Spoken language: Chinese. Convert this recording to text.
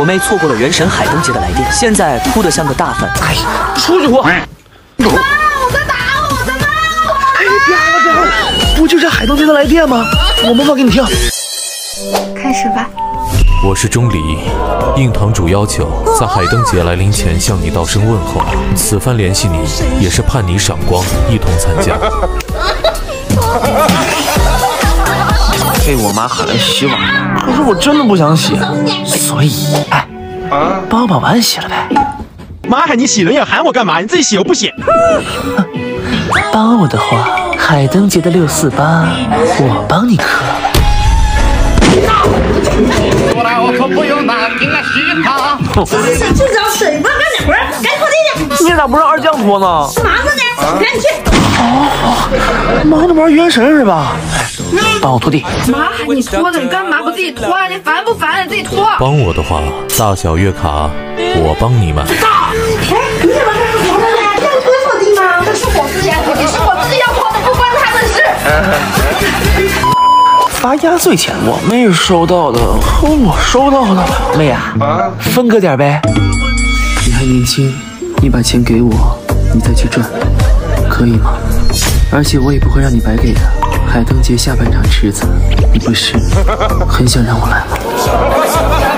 我妹错过了元神海灯节的来电，现在哭得像个大饭。哎，出去我！妈，我在打我，在打我！哎，别喊了，别喊了，不就是海灯节的来电吗？我模仿给你听。开始吧。我是钟离，应堂主要求，在海灯节来临前向你道声问候。此番联系你，也是盼你赏光，一同参加。被我妈喊来洗碗，可是我真的不想洗，所以，哎，帮我把碗洗了呗。妈喊你洗了，你喊我干嘛？你自己洗又不洗。帮我的话，海灯节的六四八，我帮你磕。这是这找水，不要干点活，赶紧拖地去。你咋不让二将拖呢？忙着呢，赶紧去。哦，忙着玩原神是吧？帮我拖地。妈你拖的，你干嘛不自己拖啊？你烦不烦？你自己拖。帮我的话，大小月卡我帮你们。大，你怎么开始拖的嘞？让哥拖地吗？这是我自己要拖地，是我自己要拖的，不关他的事。发压岁钱，我妹收到的和我收到的，妹啊，分割点呗。你还年轻，你把钱给我，你再去赚，可以吗？而且我也不会让你白给的。海灯节下半场池子，你不是很想让我来吗？